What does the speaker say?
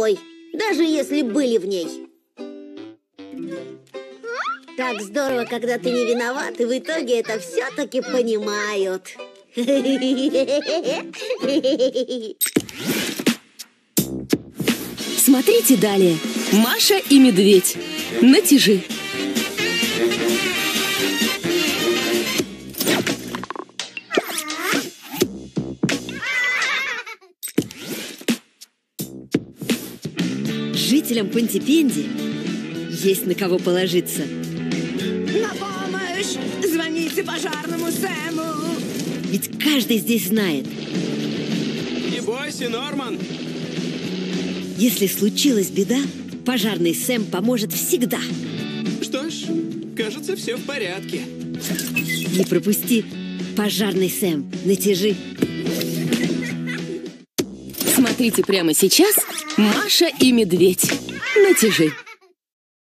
Ой, даже если были в ней. Так здорово, когда ты не виноват, и в итоге это все-таки понимают. Смотрите далее. Маша и медведь. Натяжи. Жителям Понтипенди есть на кого положиться. На помощь! Звоните пожарному Сэму! Ведь каждый здесь знает, Не бойся, Норман. если случилась беда, пожарный Сэм поможет всегда. Что ж, кажется, все в порядке. Не пропусти пожарный Сэм. Натяжи. Смотрите прямо сейчас «Маша и медведь». Натяжи.